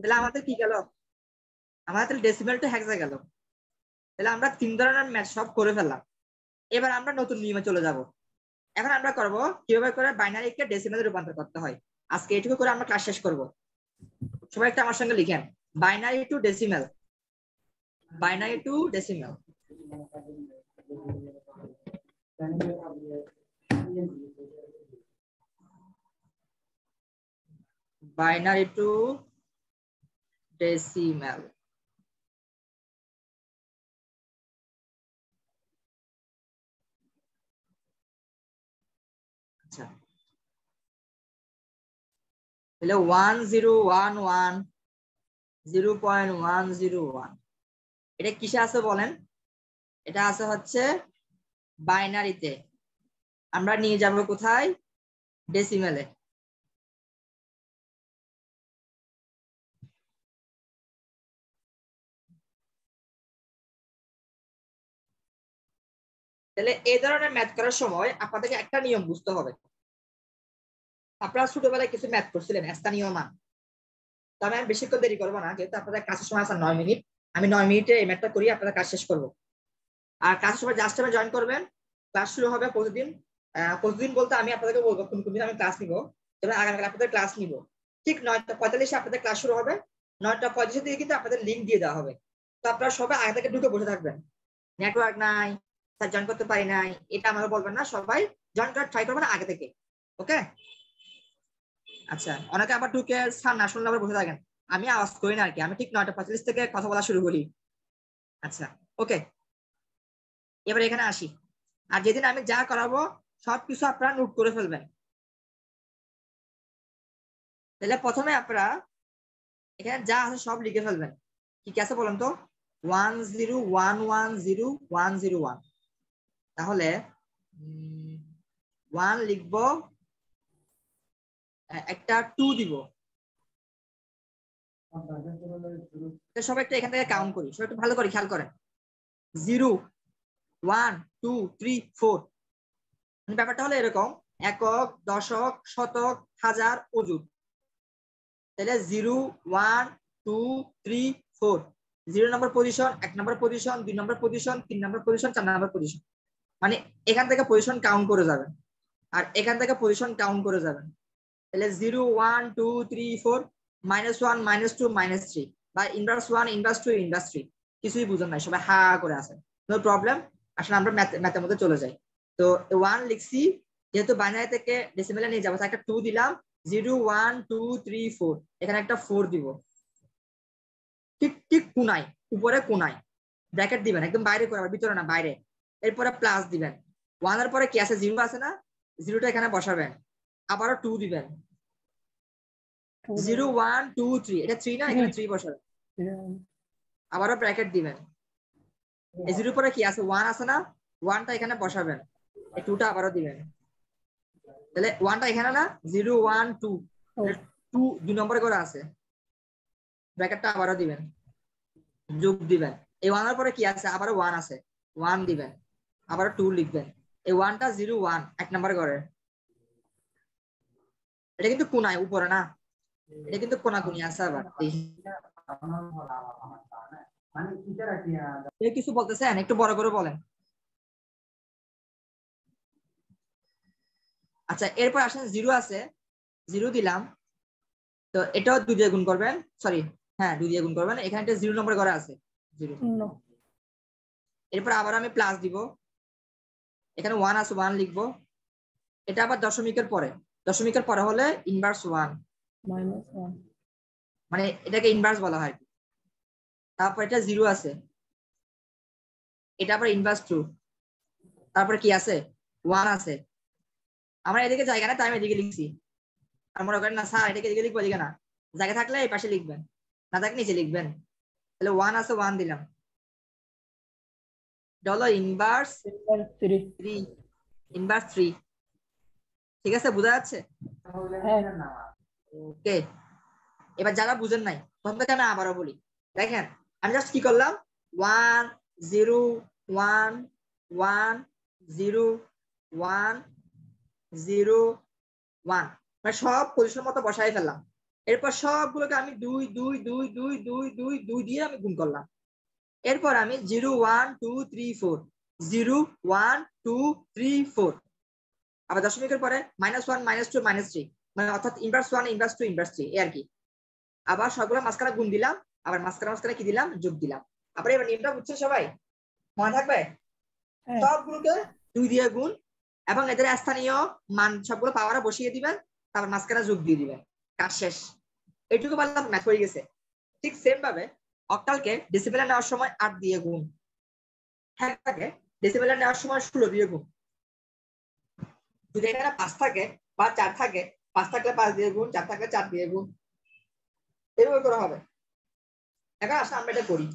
তাহলে আমাদের কি গেল? আমাদের ডেসিমেল টু হ্যাক্সা গেল। তাহলে আমরা তিন ধরনের ম্যাথ সব করে ফেললাম। এবার আমরা নতুন নিয়মে চলে যাব। এখন আমরা করব কীভাবে করে বাইনারিকে ডেসিমেলে রূপান্তর করতে হয়। আজকে এটুকু করে আমরা ক্লাস শেষ করব। সবাই একটা আমার সঙ্গে লিখেন। Binary to decimal binary to decimal binary to decimal আচ্ছা। তাহলে one zero one one zero point one zero one এটা কিসে আছে বলেন? এটা আছে হচ্ছে বাইনারিতে। আমরা নিয়ে যাব কোথায়? ডেসিমেলে তাহলে এই ধরনের ম্যাথ করার সময় আপনাদেরকে একটা নিয়ম বুঝতে হবে। আপনারা ছোটবেলায় কিছু ম্যাথ করছিলেন, স্থানীয় মান। তো আমি বেশিক্ষণ দেরি করব না, যেহেতু আপনাদের কাজের সময় আছে নয় মিনিট। আমি নয় মিনিটে এই ম্যাথটা করি আপনাদের কাজ শেষ করব। আর কাজের সময় জাস্ট টাইমে জয়েন করবেন। ক্লাস শুরু হবে প্রতিদিন। প্রতিদিন বলতে আমি আপনাদেরকে বলব, কোন কোন দিন আমি ক্লাস নিবো। তবে আগামীকাল আপনাদের ক্লাস নিব। ঠিক নয়টা পঁয়তাল্লিশে আপনাদের ক্লাস শুরু হবে। নয়টা পঁয়ত্রিশের দিকে কিন্তু আপনাদের লিঙ্ক দিয়ে দেওয়া হবে। তো আপনারা সবাই আগে থেকে ঢুকে বসে থাকবেন। নেটওয়ার্ক নাই। স্যার জয়েন করতে পারি নাই, এটা আমাকে বলবেন না, সবাই জয়েন করার ট্রাই করবেন আগে থেকে ওকে আচ্ছা অনেকে আবার ঢুকে স্যার না শুনলে আবার বসে থাকেন, আমি আওয়াজ করি না আর কি আমি ঠিক নয়টা পঁয়তাল্লিশ থেকে কথা বলা শুরু করি। আচ্ছা ওকে এবার এখানে আসি, আর যেদিন আমি যা করাবো, সবকিছু আপনারা নোট করে ফেলবেন। তাহলে প্রথমে আপনারা এখানে যা আছে সব লিখে ফেলবেন, কি কি আছে বলেন তো? One zero one one zero one zero one তাহলে ওয়ান লিখব একটা টু দিব। সবাই একটু এখান থেকে কাউন্ট করি, সবাই একটু ভালো করে খেয়াল করেন। Zero one two three four ব্যাপারটা হলো এরকম, একক, দশক, শতক, হাজার, অজুর। তাহলে zero one two three four zero number position এক নম্বর পজিশন দুই নম্বর পজিশন তিন নম্বর পজিশন চার নম্বর পজিশন মানে এখান থেকে পজিশন কাউন্ট করে যাবেন। আর এখান থেকে পজিশন কাউন্ট করে যাবেন। তাহলে zero one two three four minus one minus two minus three বা inverse one inverse two inverse three কিছুই বুঝেন নাই, সবাই হা করে আছেন নো প্রবলেম আসলে আমরা ম্যাথের মধ্যে চলে যাই। তো ওয়ান লিখছি, যেহেতু বাইনারি থেকে ডেসিমেলে নিয়ে যাব একটা টু দিলাম। Zero one two three four এখানে একটা ফোর দিব। ঠিক ঠিক কোনায় উপরে কোনায় ব্র্যাকেট দিবেন, একদম বাইরে করে ভিতরে না, বাইরে। এরপরে প্লাস দিবেন। ওয়ানের পরে কি আছে? জিরো আছে না? জিরোটা এখানে বসাবেন। আবারও টু দিবেন। জিরো ওয়ান টু থ্রি এটা থ্রি না? এখানে থ্রি বসাবেন। আবারও ব্র্যাকেট দিবেন। এই জিরোর পরে কি আছে? ওয়ান আছে না? ওয়ানটা এখানে বসাবেন। এই টুটা আবারও দিবেন। তাহলে ওয়ানটা এখানে না? জিরো ওয়ান টু টু দুই নম্বরে করে আছে। ব্র্যাকেটটা আবারও দিবেন। যোগ দিবেন। এই ওয়ানের পরে কি আছে? আবারও ওয়ান আছে। ওয়ান দিবেন। আবারও টু লিখবেন। এই ওয়ানটা জিরো ওয়ান এক নম্বরে করে। এটা কিন্তু কোনায় উপরে না? এটা কিন্তু কোনা কোনি আছে আবার। কিছু বলতেছেন একটু বড় করে বলেন। আচ্ছা এরপর আসেন জিরো আছে। জিরো দিলাম। তো এটাও দুই দিয়ে গুণ করবেন। সরি হ্যাঁ দুই দিয়ে গুণ করবেন। এখানে একটা জিরো নম্বর করা আছে। জিরো এরপর আবার আমি প্লাস দিব। এখানে ওয়ান আছে ওয়ান লিখব। এটা আবার দশমিকের পরে। দশমিকের পরে হলে ইনভার্স ওয়ান মানে এটাকে ইনভার্স বলা হয়। তারপর এটা জিরো আছে। এটা আবার ইনভার্স টু তারপরে কি আছে? ওয়ান আছে। আমরা এদিকে জায়গা না তাই আমি এদিকে লিখছি। আর মনে করেন না স্যার এটাকে এদিকে লিখব এদিকে না। জায়গা থাকলে এই পাশে লিখবেন। না থাকলে নিচে লিখবেন। তাহলে ওয়ান আছে ওয়ান দিলাম। ডলো ইনভার্স থ্রি ইনভার্স থ্রি ঠিক আছে বোঝা যাচ্ছে? ওকে। এবার যারা বুঝেন নাই আবারও বলি। দেখেন আমি জাস্ট কি করলাম? One zero one one zero one zero one মানে সব পজিশন মতো বসাই ফেললাম। এরপর সবগুলোকে আমি দুই দুই দুই দুই দুই দুই দুই দিয়ে আমি গুণ করলাম। এরপর আমি zero one two three four. Zero one two three four. আবার দশমিকের পরে minus one minus two minus three. মানে অর্থাৎ inverse one inverse two inverse three এই আর কি। আবার সবগুলো মাঝখানে গুণ দিলাম আবার মাঝখানে মাঝখানে কি দিলাম? যোগ দিলাম। আবার এবার নিয়মটা বুঝছ সবাই? মনে থাকবে? হ্যাঁ। সবগুলোকে দুই দিয়ে গুণ এবং এদের স্থানীয় মান সবগুলো পাওয়ারে বসিয়ে দিবেন তারপর মাঝখানে যোগ দিয়ে দিবেন। কাজ শেষ। এইটুকু বললাম ম্যাথ হয়ে গেছে। ঠিক সেম ভাবে অক্টালকে ডিসিপ্লিনে নেওয়ার সময় আট দিয়ে গুণ। হ্যাঁ ডিসিপ্লিনে নেওয়ার সময় ষোলো দিয়ে গুণ। যদি এখানে পাঁচ থাকে বা চার থাকে, পাঁচ থাকলে পাঁচ দিয়ে গুণ, চার থাকলে চার দিয়ে গুণ। এভাবে করা হবে। এখন আসলে আমরা এটা করি।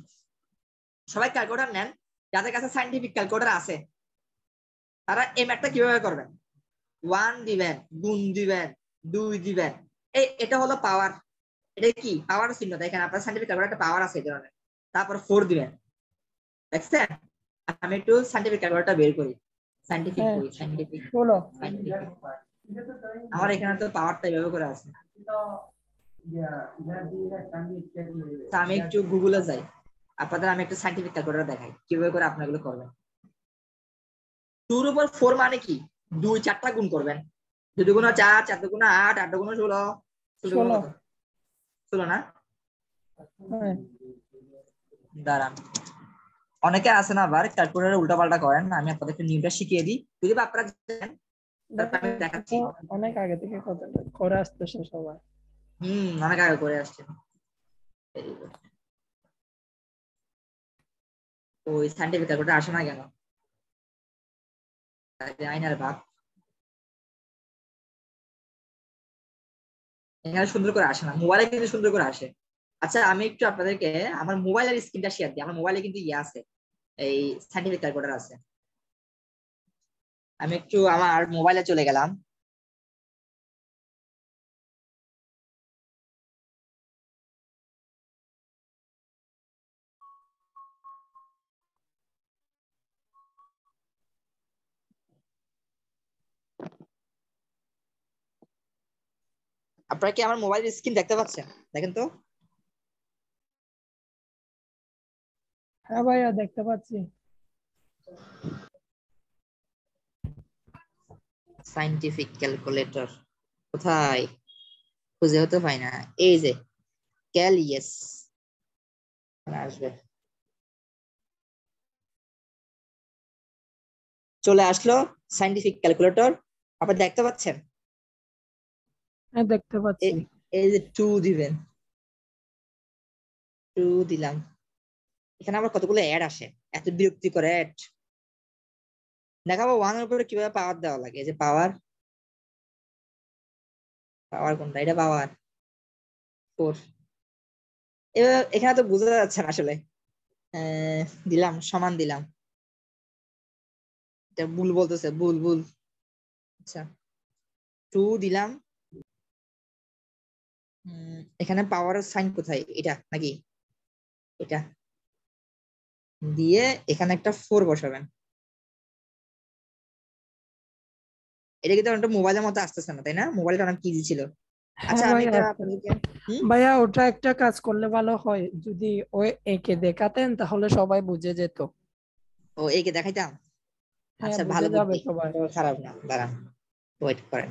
সবাই ক্যালকুলেটার নেন। যাদের কাছে সাইন্টিফিক ক্যালকুলেটার আছে, তারা এই ম্যাথটা কীভাবে করবেন? ওয়ান দিবেন, গুণ দিবেন, দুই দিবেন। এই, এটা হলো পাওয়ার এটা কি? পাওয়ার চিহ্ন দেখেন আপনার সাইন্টিফিক ক্যালকুলেটার পাওয়ার আছে এই ধরনের তারপর ফোর দিবেন। দেখছেন? আমি একটু সাইন্টিফিক ক্যালকুলেটার বের করি। সাইন্টিফিক। বই সাইন্টিফিক বলো। আমার এখানে তো পাওয়ারটা এভাবে করে আছে। তা আমি একটু গুগলে যাই। আপনাদের আমি একটু সাইন্টিফিক ক্যালকুলেটর দেখাই। কীভাবে করে আপনি এগুলো করবেন। টুর উপর ফোর মানে কি? দুই চারটা গুণ করবেন। দুই দুগুণ চার চার দুগুণ আট আট দুগুণ ষোলো। ষোলো ষোলো না। হ্যাঁ। দাঁড়ান। অনেকে আছে না আবার ক্যালকুলেটর উল্টা পাল্টা করেন। আমি আপনাদেরকে নিয়মটা শিখিয়ে দিই। যদি আপনারা জানেন? আমি দেখাচ্ছি। অনেক আগে থেকে করে আসতেছে সবাই। হম অনেক আগে করে good. ওই সাইন্টিফিক ক্যালকুলেটর আসে না কেন? আইনার বাপ। এখানে সুন্দর করে আসে না মোবাইলে কিন্তু সুন্দর করে আসে। আচ্ছা আমি একটু আপনাদেরকে আমার মোবাইলের স্ক্রিনটা শেয়ার দিই, আমার মোবাইলে কিন্তু ইয়ে আছে, এই সাইন্টিফিক আছে। আমি একটু আমার মোবাইলে চলে গেলাম। আপনারা কি আমার মোবাইলের স্ক্রিন দেখতে পাচ্ছেন? দেখেন তো। হ্যাঁ ভাইয়া দেখতে পাচ্ছি। সাইন্টিফিক ক্যালকুলেটর কোথায়? খুঁজেও তো পাই না। এই যে ক্যাল ইয়েস আসবে। চলে আসলো সাইন্টিফিক ক্যালকুলেটর আপনি দেখতে পাচ্ছেন? হ্যাঁ দেখতে পাচ্ছি। এই যে টু দিবেন। টু দিলাম। এখানে আবার কতগুলো অ্যাড আসে? এত বিরক্তিকর অ্যাড দেখাবো ওয়ানের উপরে কীভাবে পাওয়ার দেওয়া লাগে। এই যে পাওয়ার পাওয়ার কোনটা? এটা পাওয়ার ফোর এবার এখানে তো বোঝা যাচ্ছে না আসলে। দিলাম, সমান দিলাম। এটা ভুল বলতেছে, ভুল ভুল। আচ্ছা। টু দিলাম। এখানে পাওয়ার সাইন কোথায়? এটা নাকি? এটা। দিয়ে এখানে একটা ফোর বসাবেন। এটা কিন্তু অনেকটা মোবাইলের মতো আসতেছে না তাই না? মোবাইলটা অনেক ইজি ছিল। আচ্ছা হ্যাঁ আমি ভাইয়া ওটা একটা কাজ করলে ভালো হয়। যদি ওই একে দেখাতেন তাহলে সবাই বুঝে যেত। ও একে দেখাইতাম? হ্যাঁ আচ্ছা ভালো খারাপ না দাঁড়ান। ওয়েট করেন।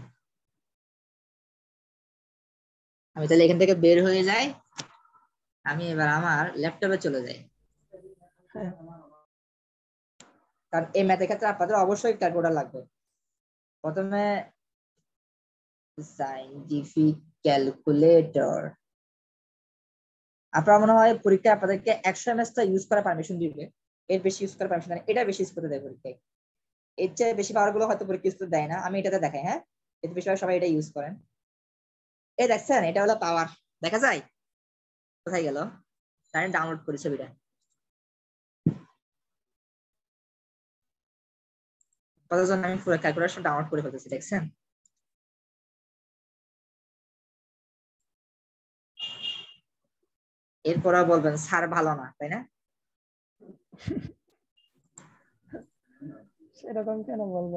আমি তাহলে এখান থেকে বের হয়ে যাই। আমি এবার আমার ল্যাপটপে চলে যাই। হ্যাঁ। কারণ এই ম্যাথের ক্ষেত্রে আপনাদের অবশ্যই ক্যালকুলেটর লাগবে। প্রথমে সাইন্টিফিক ক্যালকুলেটর আপনার মনে হয় পরীক্ষায় আপনাদেরকে একশো এমএস টা ইউজ করার পারমিশন দিবে। এর বেশি ইউজ করার পারমিশন দেয় এটা বেশি ইউজ করতে দেয় পরীক্ষায়। এর চেয়ে বেশি পাওয়ারগুলো হয়তো পরীক্ষা ইউজ করতে দেয় না। আমি এটাতে দেখাই হ্যাঁ? এতে বেশিরভাগ সবাই এটা ইউজ করেন। এই দেখছেন এটা হলো পাওয়ার দেখা যায়? কোথায় গেল? আমি ডাউনলোড করি ছবিটা। কতজন আমি পুরো ক্যালকুলেশন ডাউনলোড করে ফেলতেছি দেখছেন? এরপর বলবেন স্যার ভালো না তাই না? সেরকম কেন বলব?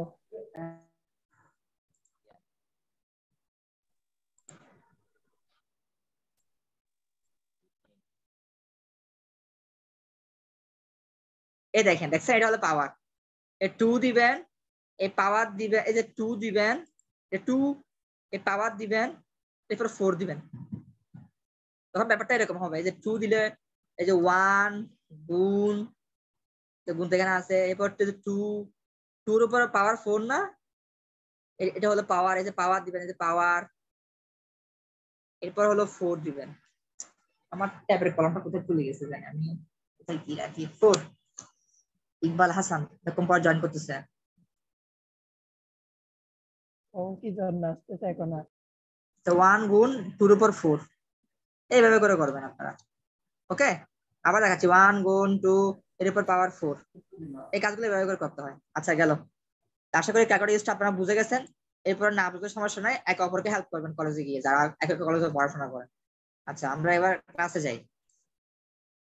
এই দেখেন, দেখছেন, এটা হলো পাওয়ার এ টু দিবেন, এই পাওয়ার দিবেন, এই যে টু দিবেন এ টু এই পাওয়ার দিবেন, এরপর ফোর দিবেন। তখন ব্যাপারটা এরকম হবে, এই যে টু দিলে, এই যে ওয়ান গুণ গুণ থেকে আছে, এরপর টু টুর উপর পাওয়ার ফোর না? এটা হলো পাওয়ার এই যে পাওয়ার দিবেন, এই যে পাওয়ার এরপর হলো ফোর দিবেন। আমার ট্যাবের কলমটা কোথায় চলে গেছে জানি, আমি কোথায় কি রাখি? ফোর ইকবাল হাসান এরকম পর জয়েন করতেছে। ওয়ান গুণ টুর উপর ফোর এইভাবে করে করবেন আপনারা। ওকে আবার দেখাচ্ছি ওয়ান গুণ টু এর উপর পাওয়ার ফোর এই কাজগুলো এভাবে করে করতে হয়। আচ্ছা গেল। আশা করি ক্যালকুলেটার আপনারা বুঝে গেছেন। এরপর না বুঝতে সমস্যা নাই একে অপরকে হেল্প করবেন কলেজে গিয়ে যারা এক এক কলেজে পড়াশোনা করেন আচ্ছা আমরা এবার ক্লাসে যাই।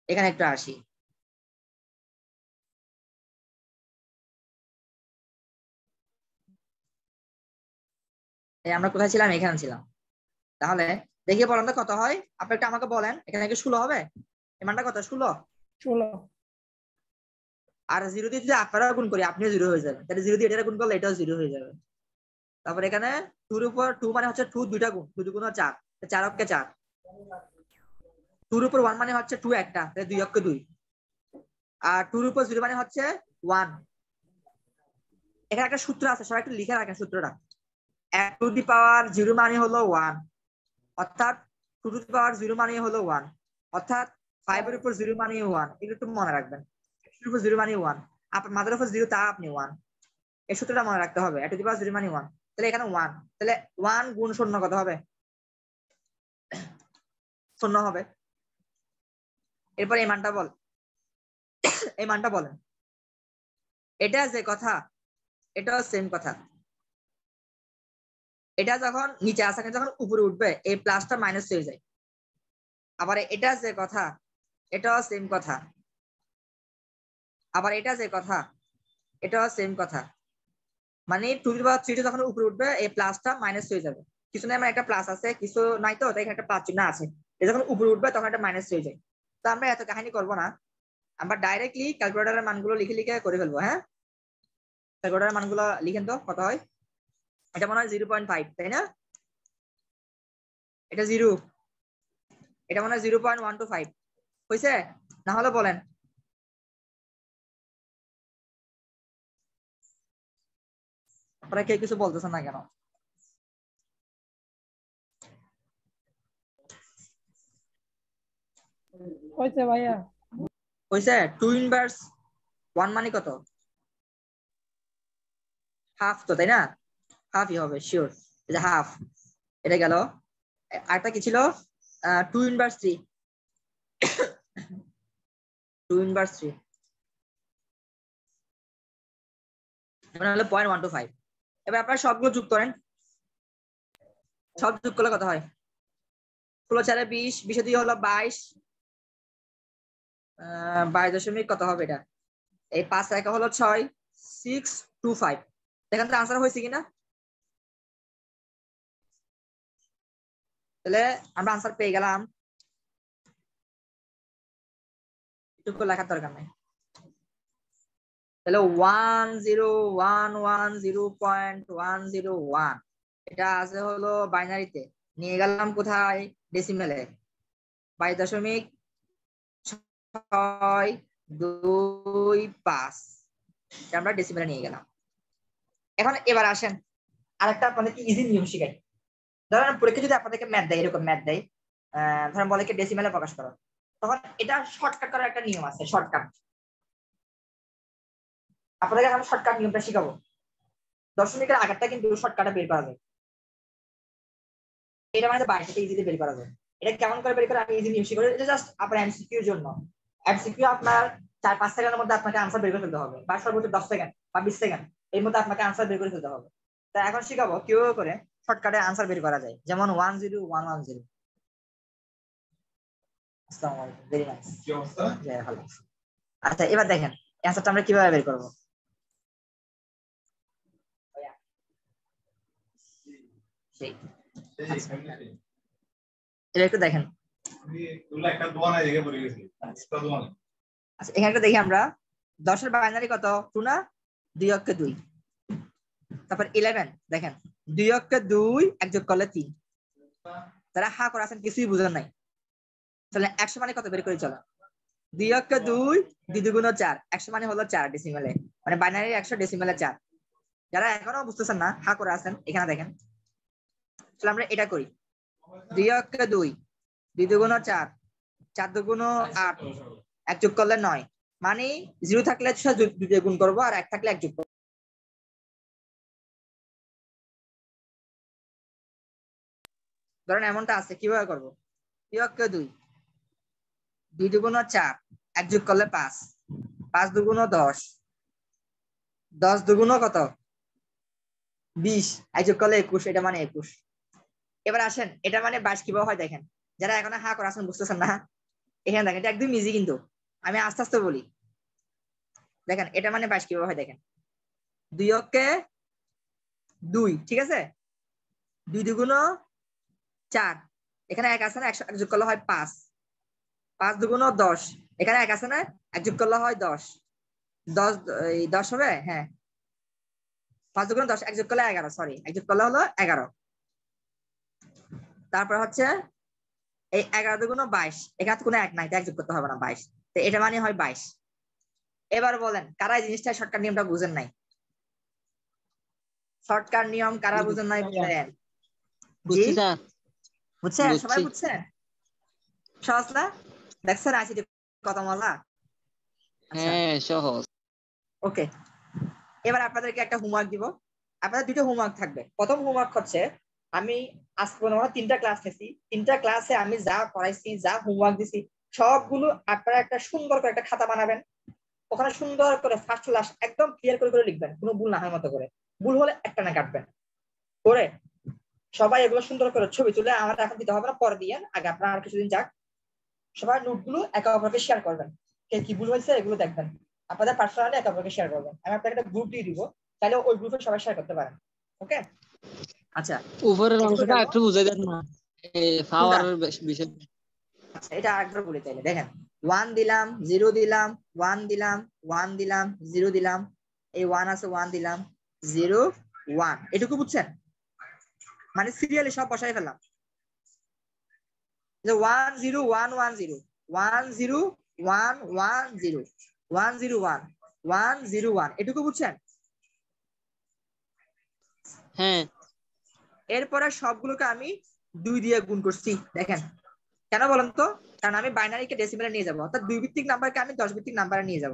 এখানে একটু আসি। আমরা কোথায় ছিলাম? এখানে ছিলাম। তাহলে দেখিয়ে বলেন তো কত হয়? আপনি একটা আমাকে বলেন এখানে কি ষোলো হবে? এমানটা কত? ষোলো? ষোলো। আর জিরো দিয়ে যদি আপনারা গুণ করি আপনিও জিরো হয়ে যাবেন। তাহলে জিরো দিয়ে এটা গুণ করলে এটাও জিরো হয়ে যাবে। তারপর এখানে টুর উপর টু মানে হচ্ছে টু দুইটা গুণ। দুই গুণ চার। চার অক্ষে চার। টুর উপর ওয়ান মানে হচ্ছে টু একটা। দুই অক্ষে দুই। আর টুর উপর জিরো মানে হচ্ছে ওয়ান এখানে একটা সূত্র আছে সবাই একটু লিখে রাখেন সূত্রটা। এক টু দি পাওয়ার জিরো মানে হলো ওয়ান অর্থাৎ two to the power zero মানে হলো ওয়ান অর্থাৎ ফাইভ এর উপর জিরো মানে ওয়ান এগুলো একটু মনে রাখবেন। উপর জিরো মানে ওয়ান আপনার মাদার উপর জিরো তা আপনি ওয়ান এই সূত্রটা মনে রাখতে হবে টু দি পাওয়ার জিরো মানে ওয়ান তাহলে এখানে ওয়ান তাহলে ওয়ান গুণ শূন্য কত হবে? শূন্য হবে। এরপর এই মানটা বল, এই মানটা বলেন। এটা যে কথা, এটাও সেম কথা। এটা যখন নিচে আসা যখন উপরে উঠবে, এই প্লাসটা মাইনাস হয়ে যায়। আবার এটা যে কথা, এটাও সেম কথা। আবার এটা যে কথা, এটাও সেম কথা। মানে টু পাওয়ার থ্রিটা যখন উপরে উঠবে, এই প্লাসটা মাইনাস হয়ে যাবে। কিছু আমার একটা প্লাস আছে, কিছু নাই তো, তাই একটা প্লাস চিহ্ন আছে। এটা যখন উপরে উঠবে, তখন একটা মাইনাস হয়ে যায়। তো আমরা এত কাহিনী করব না। আমরা ডাইরেক্টলি ক্যালকুলেটারের মানগুলো লিখে লিখে করে ফেলব হ্যাঁ? ক্যালকুলেটারের মানগুলো লিখেন তো, কত হয়? এটা মনে হয় জিরো পয়েন্ট ফাইভ তাই না? এটা জিরো এটা মনে হয় zero point one two five হয়েছে না হলে বলেন। আপনারা কে কিছু বলতেছেন না কেন? হয়েছে ভাইয়া। হয়েছে টু ইনভার্স ওয়ান মানে কত? হাফ তো তাই না? হাফই হবে শিওর এটা হাফ এটা গেল। আরেকটা কি ছিল? Two inverse three two inverse three হলো পয়েন্ট ওয়ান টু ফাইভ এবার সবগুলো করেন। সব করলে হয়? ষোলো বিশ দশমিক হবে এটা? এই পাঁচ একা হলো ছয় সিক্স টু ফাইভ দেখেন তো আনসার হয়েছে কিনা? তাহলে আমরা আনসার পেয়ে গেলাম। এটুকু লেখার দরকার নাই। তাহলে one zero one one zero point one zero one এটা আছে হলো বাইনারিতে। নিয়ে গেলাম কোথায়? ডেসিমেলে বাইশ দশমিক ছয় দুই পাঁচ। আমরা ডেসিমেলে নিয়ে গেলাম। এখন এবার আসেন। আরেকটা আপনাদেরকে ইজি নিয়ম শিখাই। ধরেন পরীক্ষা যদি আপনাদেরকে ম্যাথ দেয়, এরকম ম্যাথ দেয় ধরেন বলে কি ডেসিমেলে প্রকাশ করো, তখন এটা শর্টকাট করার একটা নিয়ম আছে শর্টকাট আপনাদেরকে আমি শর্টকাট নিয়মটা শিখাবো। দশমিকের আগেরটা কিন্তু শর্টকাটে বের করা যায়। এটা মানে বাইশটা ইজিলি বের করা যায়। এটা কেমন করে বের করে আমি ইজি নিয়ম শিখাবো। এটা জাস্ট আপনার এমসিকিউর জন্য। এমসিকিউ আপনার চার, পাঁচ সেকেন্ডের মধ্যে আপনাকে আনসার বের করে ফেলতে হবে, বা সর্বোচ্চ দশ সেকেন্ড বা বিশ সেকেন্ড, এর মধ্যে আপনাকে আনসার বের করে ফেলতে হবে। তা এখন শিখাবো কীভাবে করে। শর্টকাটে আনসার বের করা যায়। যেমন one zero one one zero আচ্ছা এবার দেখেন অ্যান্সারটা আমরা কীভাবে বের করব? এটা একটু দেখেন। আচ্ছা এখানে দেখি আমরা। দশের বাইনারি কত? টু না? দুই অক্ষে দুই। তারপর ইলেভেন দেখেন। দুই অক্ষে দুই এক যোগ করলে তিন। যারা হা করে আছেন, কিছুই বুঝেন নাই। তাহলে একশো মানে কত? বের করে চলো। দুই অক্ষে দুই দুই দুগুণ চার। একশো মানে হলো চার ডেসিমেলে মানে বাইনারি একশো ডেসিমেলে চার। যারা এখনও বুঝতেছেন না, হা করে আছেন, এখানে দেখেন। তাহলে আমরা এটা করি। দুই অক্ষে দুই দুই দুগুণ চার চার দুগুণ আট। এক করলে নয়। মানে জিরো থাকলে দিয়ে গুণ করব, আর এক থাকলে এক যোগ ধরেন এমনটা আছে, কীভাবে করব? দুই। দুই দুগুণ চার, এক যোগ করলে পাঁচ। পাঁচ দুগুণ দশ। দশ দুগুণ কত? বিশ। এক যোগ করলে একুশ, এটা মানে একুশ। এবার আসেন, এটা মানে বাইশ কীভাবে হয় দেখেন। যারা এখন হা করে আসেন বুঝতেছেন না? এখানে দেখেন, এটা একদম ইজি কিন্তু। আমি আস্তে আস্তে বলি। দেখেন, এটা মানে বাইশ কীভাবে হয় দেখেন। দুই অক্ষে দুই, ঠিক আছে? দুই দুগুণ চার। এখানে এক আছে না? একশো যোগ করলে হয় পাঁচ। পাঁচ দুগুণ দশ। এখানে এক আছে না? এক যোগ করলে হয় দশ। দশ দশ হবে? হ্যাঁ। পাঁচ দুগুণ দশ এক যোগ করলে এগারো সরি এক যোগ করলে হলো এগারো। তারপর হচ্ছে এই এগারো দুগুণ বাইশ। এখানে কোনো এক নাই এক যোগ করতে হবে না বাইশ। তো এটা মানে হয় বাইশ। এবার বলেন কারা এই জিনিসটা শর্টকাট নিয়মটা বুঝেন নাই? শর্টকাট নিয়ম কারা বুঝেন নাই বলেন। স্যার। বুঝছেন সবাই বুঝছেন সহজ না দেখছেন আইসিটি কত মজা? আচ্ছা। হ্যাঁ সহজ। ওকে। এবার আপনাদেরকে একটা হোমওয়ার্ক দিব। আপনাদের দুটো হোমওয়ার্ক থাকবে। প্রথম হোমওয়ার্ক হচ্ছে আমি আজকে আমার তিনটা ক্লাস নিয়েছি তিনটা ক্লাসে আমি যা করাইছি যা হোমওয়ার্ক দিছি সবগুলো আপনারা একটা সুন্দর করে একটা খাতা বানাবেন। ওখানে সুন্দর করে ফার্স্ট ক্লাস একদম ক্লিয়ার করে করে লিখবেন। কোনো ভুল না হয় মতো করে। ভুল হলে একটা না কাটবেন। করে সবাই এগুলো সুন্দর করে ছবি তুলে আমার এখন দিতে হবে না পরে দিয়ে আগে আপনারা আর কিছুদিন যাক। সবাই নোটগুলো একে অপরকে শেয়ার করবেন। কে কি ভুল হয়েছে এগুলো দেখবেন। আপনাদের পার্সোনালি একে অপরকে শেয়ার করবেন। আমি আপনাকে একটা গ্রুপ দিয়ে দিব তাহলে ওই গ্রুপে সবাই শেয়ার করতে পারেন। ওকে আচ্ছা। উপরের অংশটা? একটু বুঝাই দেন না। পাওয়ারের বিষয় আচ্ছা এটা আরেকবার বলি তাইলে। দেখেন ওয়ান দিলাম জিরো দিলাম ওয়ান দিলাম ওয়ান দিলাম জিরো দিলাম এই ওয়ান আছে ওয়ান দিলাম জিরো ওয়ান এটুকু বুঝছেন? মানে সিরিয়ালি সব বসাই ফেললাম। One zero one one zero one zero one one zero one zero one one zero one এটুকু বুঝছেন? হ্যাঁ। এরপরে সবগুলোকে আমি দুই দিয়ে গুণ করছি দেখেন। কেন বলেন তো? কারণ আমি বাইনারিকে ডেসিমেলে নিয়ে যাব অর্থাৎ দুই ভিত্তিক নাম্বারকে আমি দশ ভিত্তিক নাম্বারে নিয়ে যাব।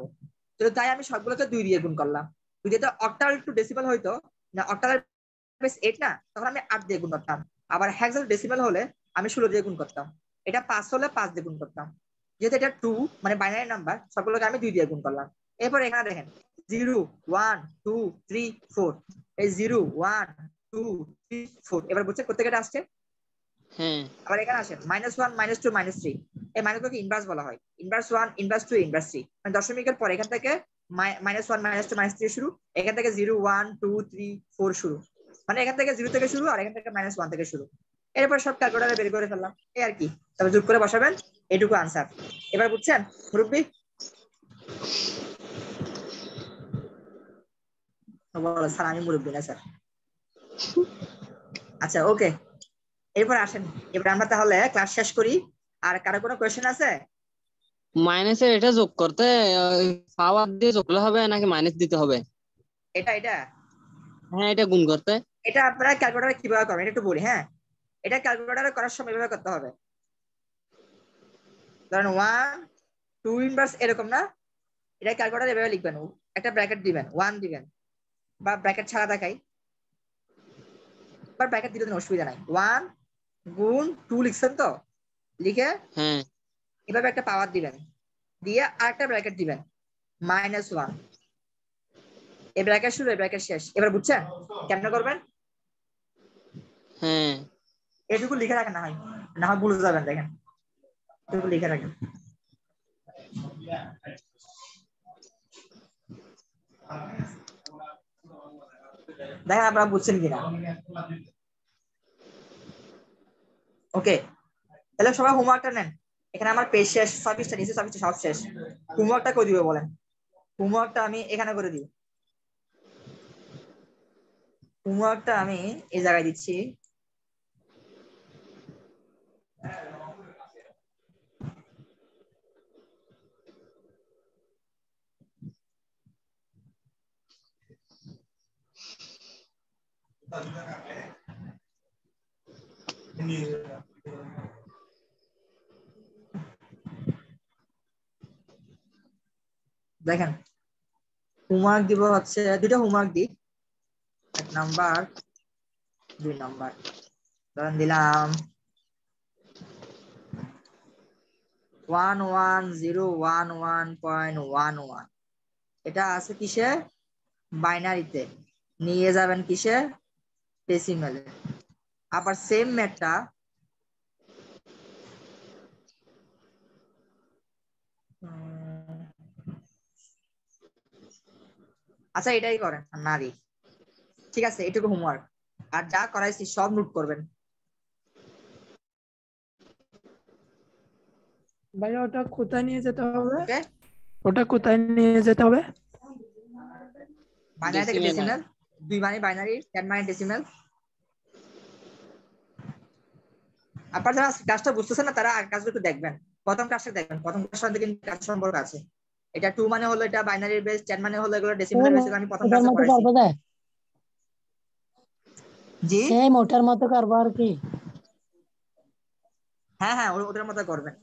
তো তাই আমি সবগুলোকে দুই দিয়ে গুণ করলাম। যদি এটা অক্টাল টু ডেসিমেল হইতো না অক্টালের বেস এইট না তখন আমি আট দিয়ে গুণ করতাম। আবার হ্যাক্সাল ডেসিমেল হলে আমি ষোলো দিয়ে গুণ করতাম। এটা পাঁচ হলে পাঁচ দিয়ে গুণ করতাম। যেহেতু এটা টু মানে বাইনারি নাম্বার সবগুলোকে আমি দুই দিয়ে গুণ করলাম। এরপর এখানে দেখেন zero one two three four এই zero one two three four এবার বুঝছেন কোথেকে আসছে? আবার এখানে আসেন minus one minus two minus three এই মাইনাসগুলোকে ইনভার্স বলা হয়। Inverse one inverse two inverse three মানে দশমিকের পর এখান থেকে minus one minus two minus three শুরু। এখান থেকে zero one two three four শুরু। মানে এখান থেকে জিরো থেকে শুরু আর এখান থেকে মাইনাস ওয়ান থেকে শুরু। এরপর সব ক্যালকুলেটারে বের করে ফেললাম। এই আর কি? তারপর যোগ করে বসাবেন। এটুকু আনসার এবার বুঝছেন? মুরব্বী? স্যার আমি মুরব্বী না স্যার। আচ্ছা ওকে এরপর আসেন। এবার আমরা তাহলে ক্লাস শেষ করি। আর কারও কোনো কোয়েশ্চেন আছে? মাইনাসের এটা যোগ করতে পাওয়ার দিয়ে যোগ হবে নাকি মাইনাস দিতে হবে? এটা এটা। হ্যাঁ এটা গুণ করতে। এটা আপনারা ক্যালকুলেটরে কীভাবে করবেন? এটা একটু বলি হ্যাঁ? এটা ক্যালকুলেটরে করার সময় এভাবে করতে হবে। ধরেন ওয়ান টু ইনভার্স এরকম না? এটা ক্যালকুলেটর এভাবে লিখবেন। একটা ব্র্যাকেট দিবেন ওয়ান দিবেন। বা ব্র্যাকেট ছাড়া দেখাই। বা ব্র্যাকেট দিলে কোনো অসুবিধা নাই। ওয়ান গুণ টু লিখছেন তো? লিখে হ্যাঁ। এভাবে একটা পাওয়ার দিবেন। দিয়ে আরেকটা ব্র্যাকেট দিবেন। মাইনাস ওয়ান এই ব্র্যাকেট শুরু এই ব্র্যাকেট শেষ এবার বুঝছেন কেমন করবেন হ্যাঁ এটুকু লিখে রাখেন না হয় না হয় ভুলে যাবেন দেখেন এটুকু লিখে রাখেন দেখেন আপনারা বুঝছেন কিনা ওকে তাহলে সবাই হোমওয়ার্কটা নেন। এখানে আমার পেজ শেষ সার্ভিসটা নিচে সার্ভিসটা সব শেষ। হোমওয়ার্কটা করে দিবে বলেন? হোমওয়ার্কটা আমি এখানে করে দিই। হোমওয়ার্কটা আমি এই জায়গায় দিচ্ছি। দেখেন হোমওয়ার্ক দিব হচ্ছে দুটো হোমওয়ার্ক দিই। নাম্বার দুই নাম্বার ধরেন দিলাম one one zero one one point one one এটা আছে কিসে? বাইনারিতে নিয়ে যাবেন কিসে? ডেসিমেলে আবার সেম ম্যাথটা আচ্ছা এটাই করেন। না দিই ঠিক আছে এটুকু হোমওয়ার্ক আর যা করাইছি সব নোট করবেন। ভাইয়া ওটা কোথায় নিয়ে যেতে হবে? ওটা কোথায় নিয়ে যেতে হবে? বাইনারি থেকে ডেসিমেল দুই মানে বাইনারি টেন মানে ডেসিমেল আপনারা যারা ক্লাসটা বুঝতেছেন না তারা আর কাজটা একটু দেখবেন। প্রথম ক্লাসটা দেখবেন। প্রথম ক্লাসটা কিন্তু কাজ সম্পর্ক আছে। এটা টু মানে হলো এটা বাইনারির বেস টেন মানে হলো এগুলো ডেসিমেল বেস আমি প্রথম ওটার ক্লাসে মতো পড়াইছি করব দে জি? সেম ওটার মতো করব আর কি। হ্যাঁ হ্যাঁ ওটার মতো করবেন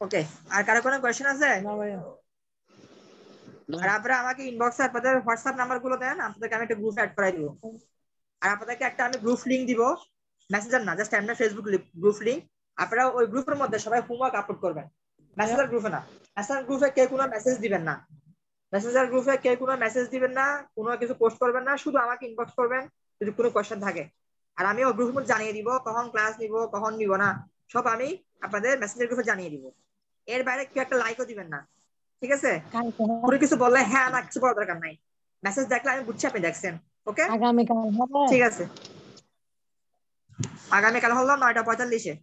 ওকে আর কারও কোনো কোয়েশ্চেন আছে? আর আপনারা আমাকে ইনবক্সে আপনাদের হোয়াটসঅ্যাপ নাম্বারগুলো দেন আপনাদেরকে আমি একটা গ্রুপ অ্যাড করাই দিব। আর আপনাদেরকে একটা আমি গ্রুপ লিংক দিব। মেসেঞ্জার না জাস্ট এমনি ফেসবুক গ্রুপ লিংক আপনারা ওই গ্রুপের মধ্যে সবাই হোমওয়ার্ক আপলোড করবেন। মেসেঞ্জার গ্রুপে না। মেসেঞ্জার গ্রুপে কেউ কোনো মেসেজ দিবেন না। মেসেঞ্জার গ্রুপে কেউ কোনো মেসেজ দিবেন না কোনো কিছু পোস্ট করবেন না শুধু আমাকে ইনবক্স করবেন যদি কোনো কোয়েশ্চেন থাকে। আর আমি গ্রুপের মধ্যে জানিয়ে দিব কখন ক্লাস নিব কখন নিব না সব আমি আপনাদের মেসেঞ্জার গ্রুপে জানিয়ে দিব। এর বাইরে কেউ একটা লাইকও দিবেন না ঠিক আছে? পুরো কিছু বললে হ্যাঁ না কিছু বলার দরকার নাই। মেসেজ দেখলে আমি বুঝছি আপনি দেখছেন ওকে আগামীকাল হবে ঠিক আছে। আগামীকাল হলো নয়টা পঁয়তাল্লিশে।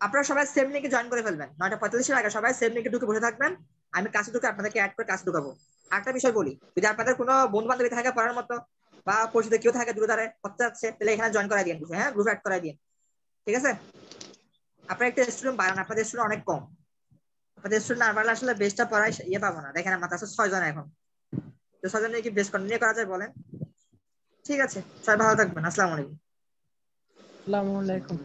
আপনারা সবাই সেম লিঙ্কে জয়েন করে ফেলবেন। নয়টা পঁয়তাল্লিশের আগে সবাই সেম লিঙ্কে ঢুকে বসে থাকবেন। আমি কাছে ঢুকে আপনাদেরকে অ্যাড করে কাজ ঢুকাবো। একটা বিষয় বলি, যদি আপনাদের কোনো বন্ধু বান্ধবী থাকে পড়ার মতো, বা পরিচিত কেউ থাকে দূরে ধারে পড়তে যাচ্ছে তাহলে এখানে জয়েন করাই দিন হ্যাঁ? গ্রুপ অ্যাড করাই দিন ঠিক আছে? আপনার একটা স্টুডেন্ট বাড়ান, আপনাদের স্টুডেন্ট অনেক কম। আপনাদের স্টুডেন্ট না বাড়লে আসলে বেসটা পড়াই ইয়ে পাবো না। দেখেন আমার কাছে ছয় জন এখন। তো ছয় জন কি বেস কন্টিনিউ করা যায় বলেন? ঠিক আছে? সবাই ভালো থাকবেন। আসসালামু আলাইকুম। আসসালামু আলাইকুম।